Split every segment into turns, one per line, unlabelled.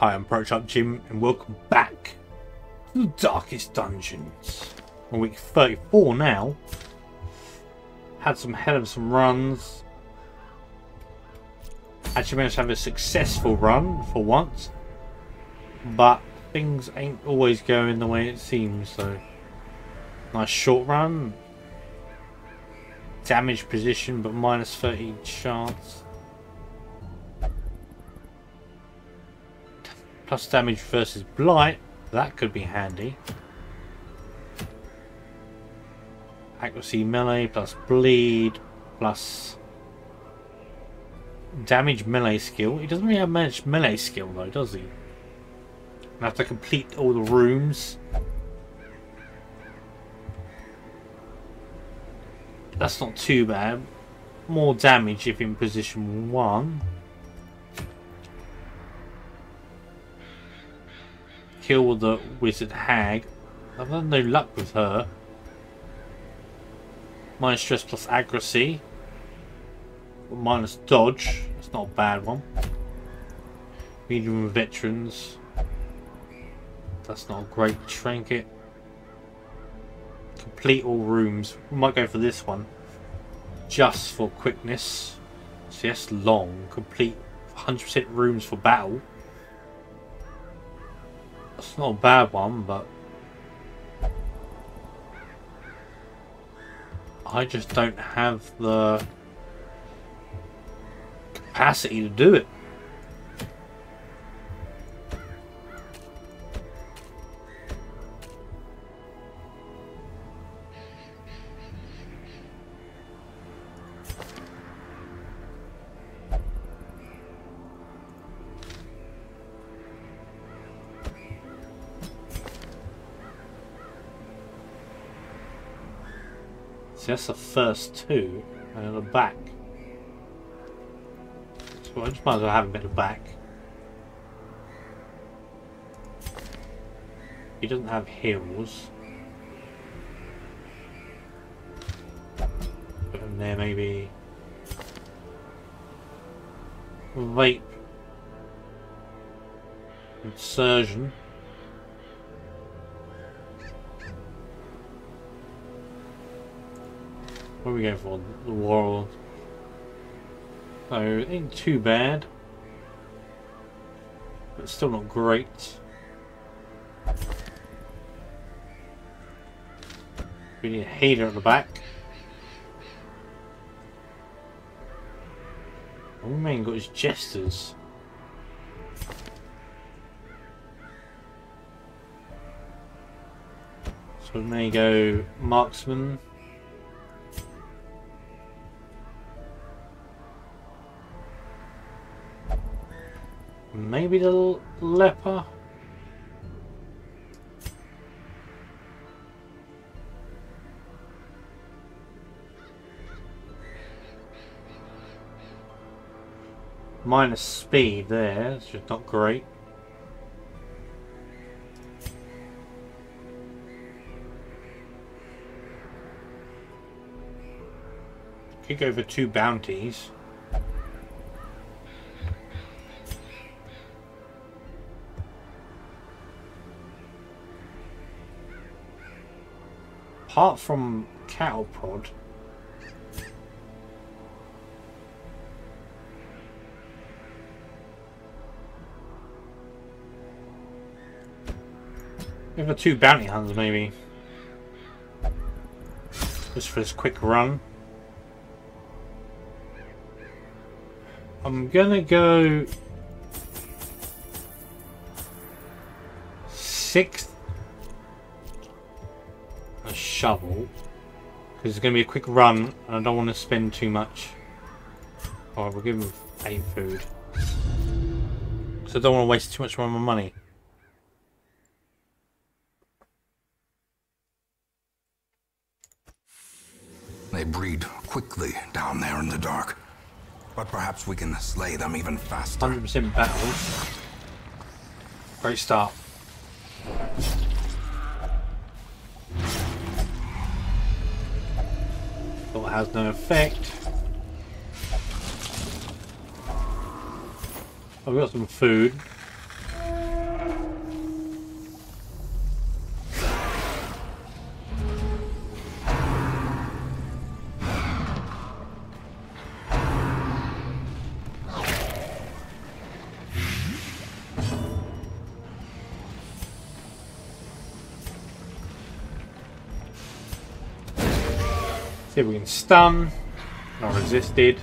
Hi, I'm Prototype Jim, and welcome back to the Darkest Dungeons. On week 34 now. Had some hell of some runs. Actually managed to have a successful run for once. But things ain't always going the way it seems, so... Nice short run. Damage position, but minus 30 chance. Plus damage versus blight. That could be handy. Accuracy melee plus bleed plus damage melee skill. He doesn't really have much melee skill though, does he? I have to complete all the rooms. That's not too bad. More damage if in position one. Kill the wizard hag. I've had no luck with her. Minus stress plus accuracy. Minus dodge. That's not a bad one. Medium veterans. That's not a great trinket. Complete all rooms. We might go for this one. Just for quickness. So yes, long. Complete 100% rooms for battle. It's not a bad one, but I just don't have the capacity to do it. First two, and then the back. So I just might as well have a bit of back. He doesn't have heals. Put him there maybe. Vape. Insurgent. What are we going for? The world. So, ain't too bad. But still not great. We need a healer at the back. Oh, All man got his jesters. So we may go marksman. Maybe the leper? Minus speed there, it's just not great. Kick over two bounties. Apart from cattle prod, We have two bounty hunters maybe. Just for this quick run. I'm gonna go sixth shovel. Because it's going to be a quick run and I don't want to spend too much. Alright, we'll give him 8 food. So I don't want to waste too much of my money.
They breed quickly down there in the dark. But perhaps we can slay them even faster.
100% battles. Great start. Has no effect. Oh, I've got some food. See if we can stun. Not resisted.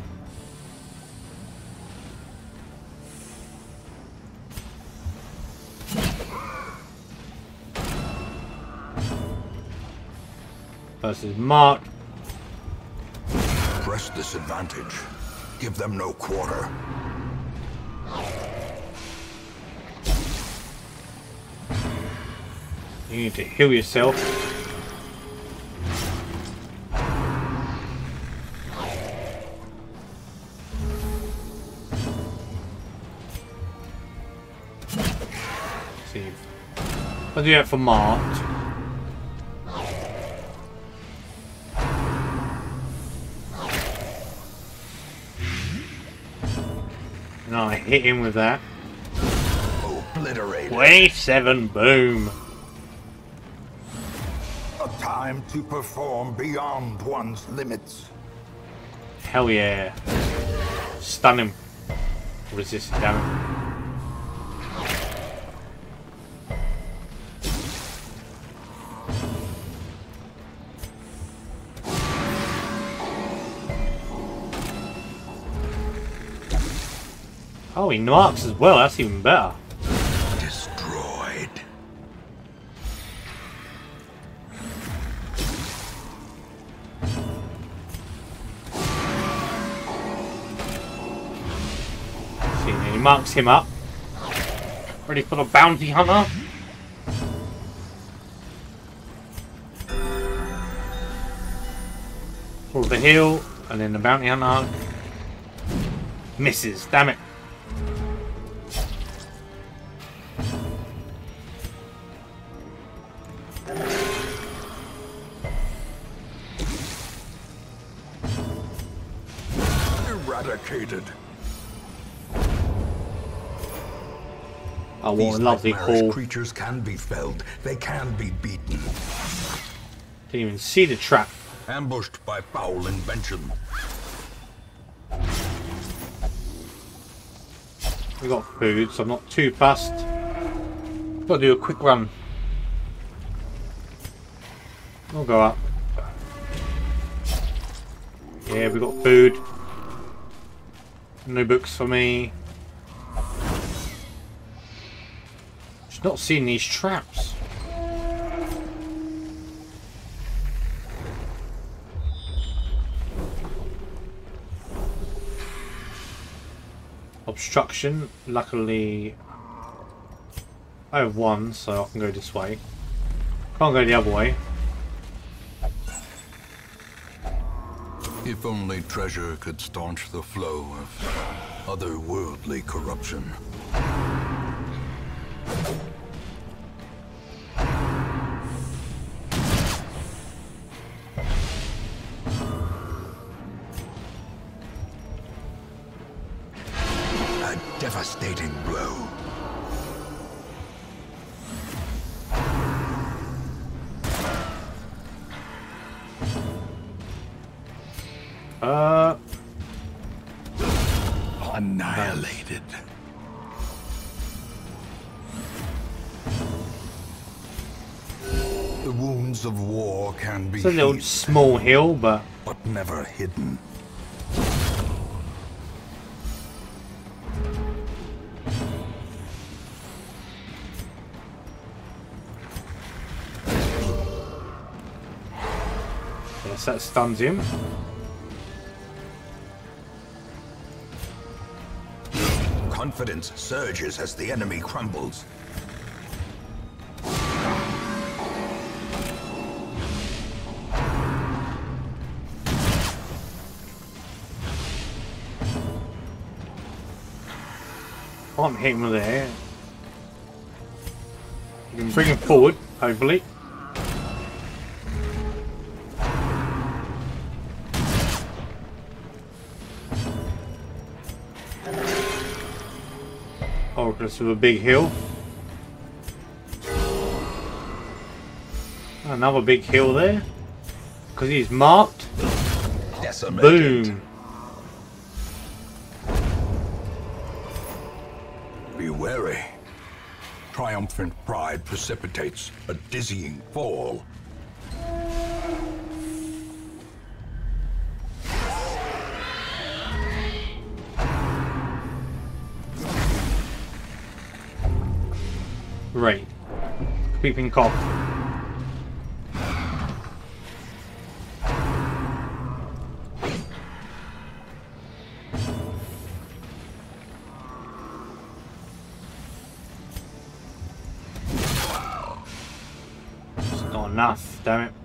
Versus Mark.
Press this advantage. Give them no quarter.
You need to heal yourself. Do that for Mart. And I hit him with that.
Obliterated.
Wave 7, boom.
A time to perform beyond one's limits.
Hell yeah. Stun him. Resist damage. Oh, he knocks as well. That's even better.
Destroyed.
See, he marks him up. Ready for the bounty hunter. Pull the hill, and then the bounty hunter misses. Damn it. Oh,
These
lovely call.
creatures can be felled. They can be beaten.
Didn't even see the trap.
Ambushed by foul invention.
We got food, so I'm not too fast. Gotta do a quick run. We'll go up. Yeah, we got food. No books for me. Not seeing these traps. Obstruction. Luckily, I have one, so I can go this way. Can't go the other way.
If only treasure could staunch the flow of otherworldly corruption. Devastating blow.
Uh,
Annihilated. The wounds of war can be
it's a little small hill, but
but never hidden.
That stuns him.
Confidence surges as the enemy crumbles.
Hit him there. You can bring him forward, hopefully. With a big hill. Another big hill there. Because he's marked.
Decimated.
Boom.
Be wary. Triumphant pride precipitates a dizzying fall.
Creeping cough. It's not enough, damn it.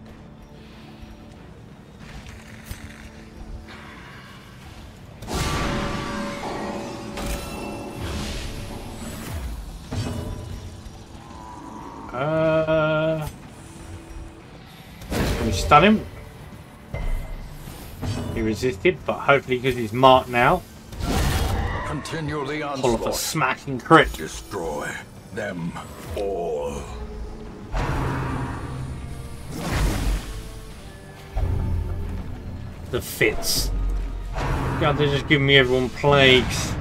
Uh, can we stun him? He resisted, but hopefully because he's marked now,
Continue the
pull off a smacking crit.
Destroy them all.
The fits. God, they're just giving me everyone plagues.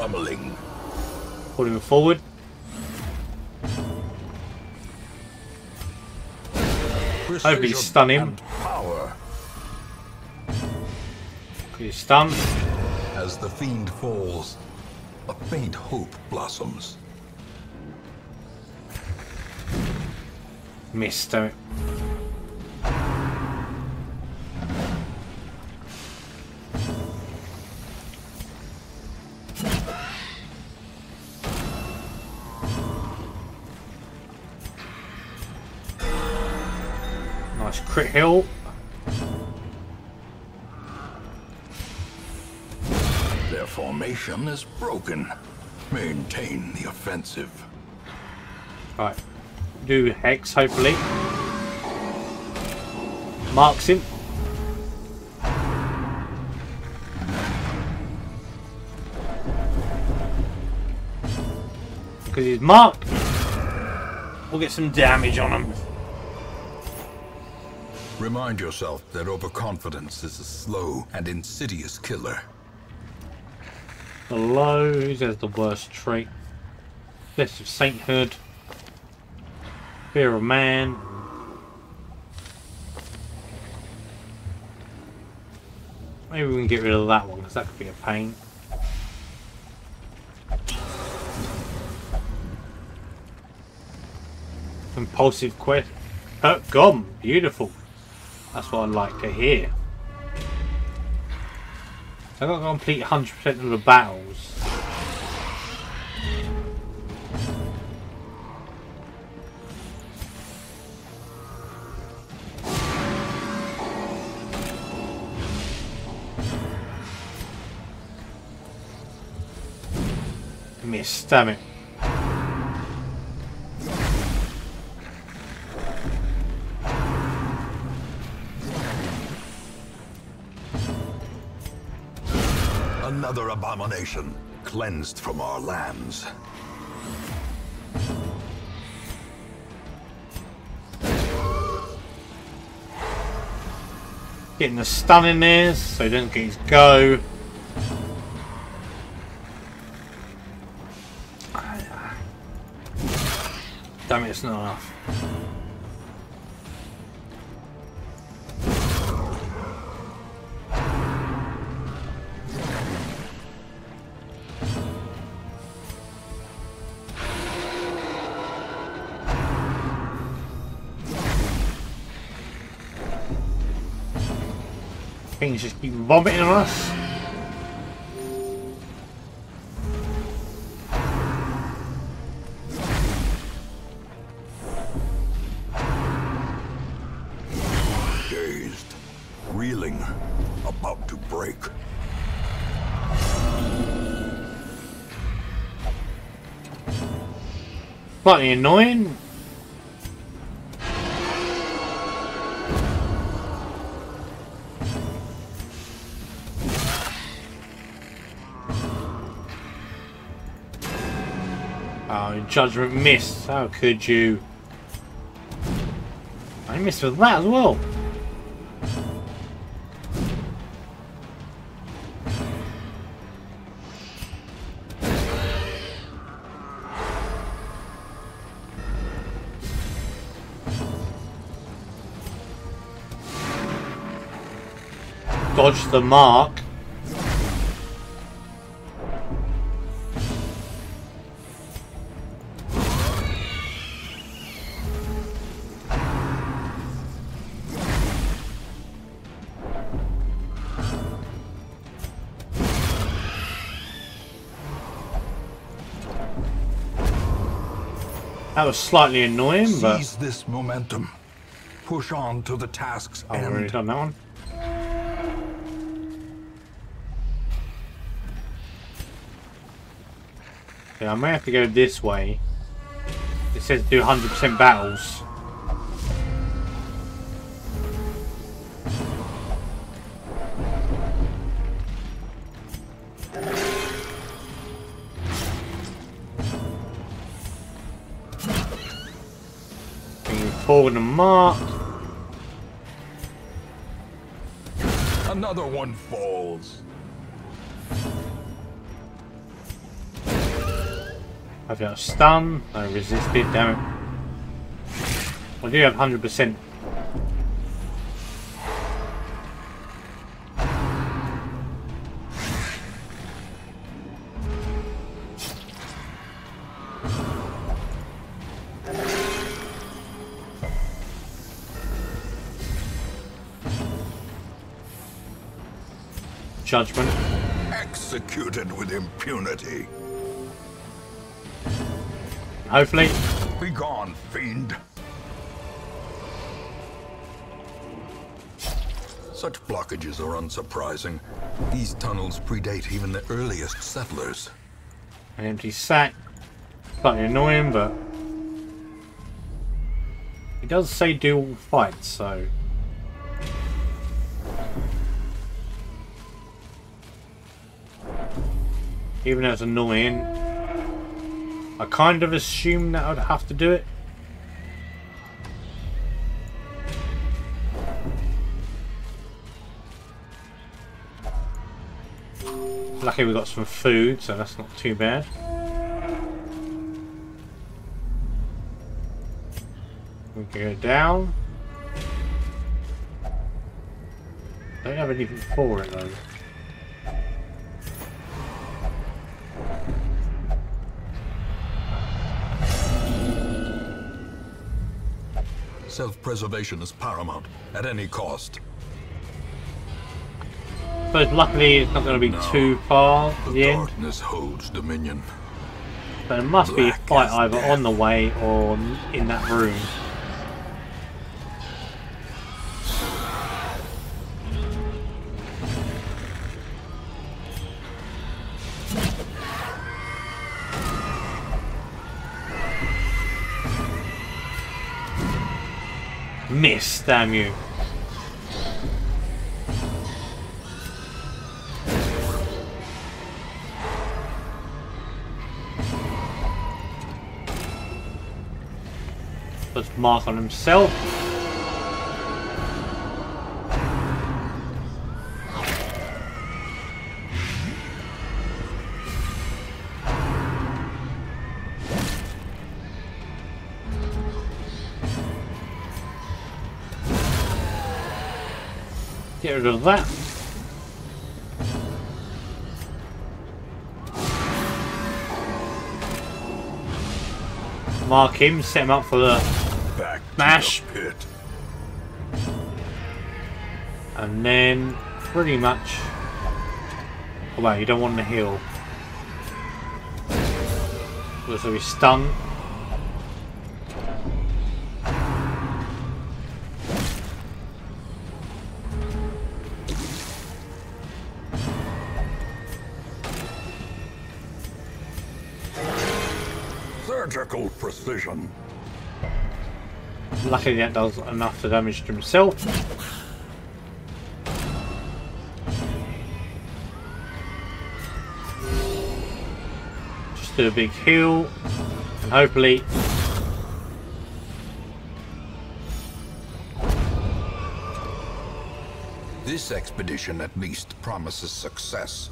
Pummeling.
Pull him forward.
Precision
stun him.
Power
He's stunned.
as the fiend falls. A faint hope blossoms.
Missed, damn it. Nice hill.
Their formation is broken. Maintain the offensive.
Right. Do Hex, hopefully. Marks him. Because he's marked. We'll get some damage on him.
Remind yourself that overconfidence is a slow and insidious killer.
Hello, has the worst trait? List of sainthood. Fear of man. Maybe we can get rid of that one because that could be a pain. Impulsive quest. Oh, gone. Beautiful. That's what I'd like to hear. I got to complete 100% of the battles. Miss, damn.
Another abomination cleansed from our lands.
Getting the stun in there so he doesn't get his go. Damn it, it's not enough. Things just keep vomiting on us.
Dazed, reeling, about to break.
Slightly annoying. Oh, judgment missed. How could you? I missed with that as well. dodge the mark. That was slightly annoying, but
Seize this momentum. Push on to the task's
I've already done that one. Yeah, I may have to go this way. It says do 100% battles. Mark.
Another one falls.
I've got a stun. I resisted, damn it. I do have 100%. Judgment.
Executed with impunity.
Hopefully,
Be gone, fiend. Such blockages are unsurprising. These tunnels predate even the earliest settlers.
an empty sack. Slightly annoying, but it does say dual fights, so even though it's annoying, I kind of assumed that I'd have to do it. Lucky we got some food, so that's not too bad. We go down. Don't have anything for it though.
Self-preservation is paramount, at any cost.
But luckily it's not going to be
No.
too far
The
the end.
darkness holds dominion.
But it must be a fight either
death.
on the way or in that room. Miss, damn you. Puts mark on himself. Get rid of that. Mark him, set him up for the
Back
Smash.
to the pit.
And then pretty much. Oh, wow, you don't want to heal. So he's stunned.
Surgical precision.
Luckily that does enough to damage to himself. Just do a big heal. And hopefully
This expedition at least promises success.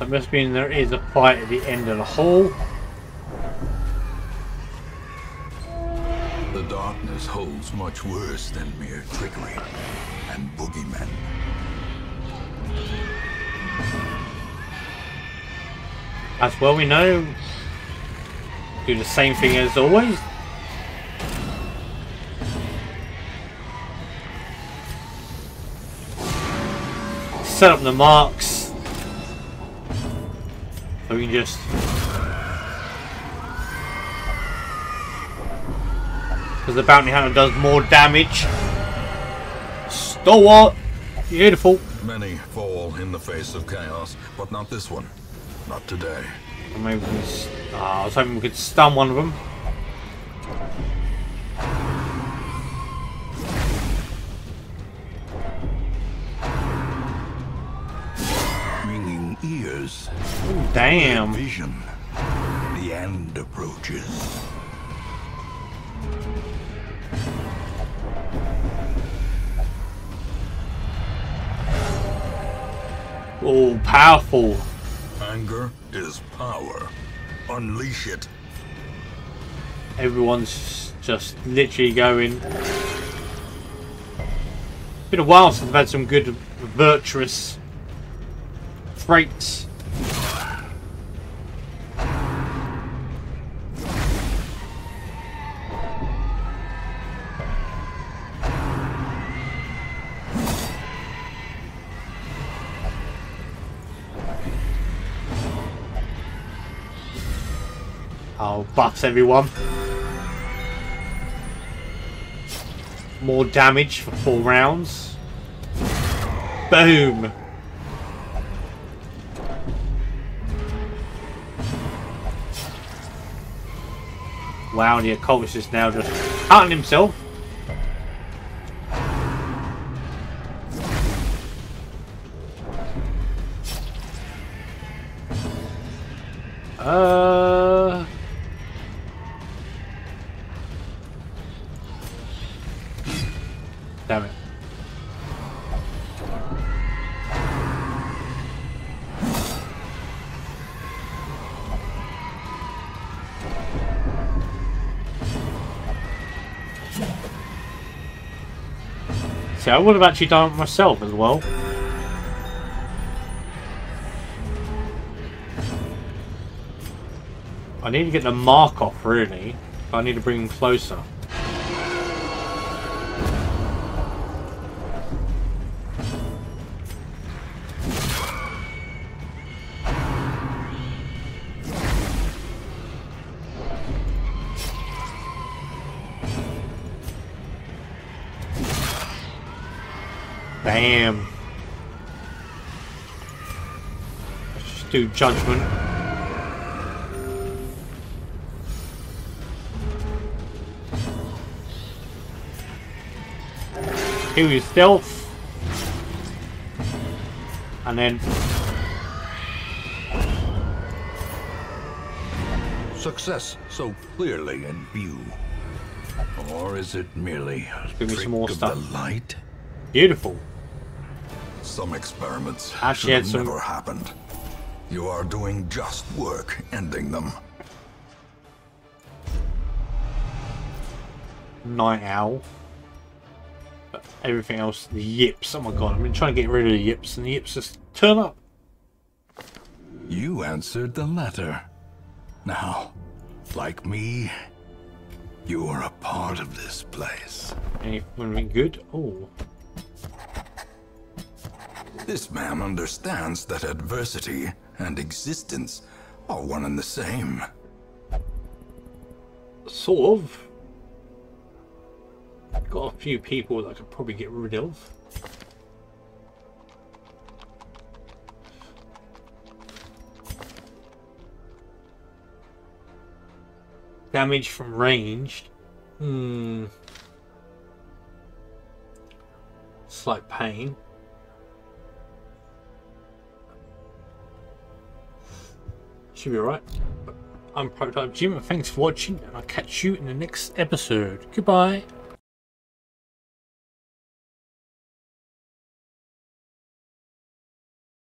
that must mean there is a fight at the end of the hall.
darkness holds much worse than mere trickery and boogeymen.
As well we know, do the same thing as always. Set up the marks. So we can just the bounty hunter does more damage. Stalwart, beautiful.
Many fall in the face of chaos, but not this one. Not today.
Maybe we oh, ah, I was hoping we could stun one of them.
Ringing ears.
Ooh, damn.
Vision. The end approaches.
Oh, powerful.
Anger is power. Unleash it.
Everyone's just literally going. Been a while since I've had some good virtuous traits. Oh, buffs everyone. More damage for four rounds. Boom. Wow, the occultist is now just cutting himself. See, I would have actually done it myself as well. I need to get the mark off, really. I need to bring him closer. Do judgment. Heal stealth. And then
Success so clearly in view. Or is it merely a
Give me some more
of
stuff.
the light?
beautiful.
Some experiments
Actually
should have
some-
never happened. You are doing just work ending them.
Night owl. But everything else, the yips. Oh my god, I've been trying to get rid of the yips, and the yips just turn up.
You answered the letter. Now, like me, you are a part of this place.
Anything good? Oh,
This man understands that adversity and existence are one and the same.
sort of. Got a few people that I could probably get rid of. Damage from ranged. Hmm. Slight pain. Should be alright. I'm Prototype Jim, and thanks for watching, and I'll catch you in the next episode. Goodbye.